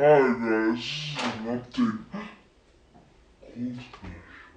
Hi guys, this is an update. Smash.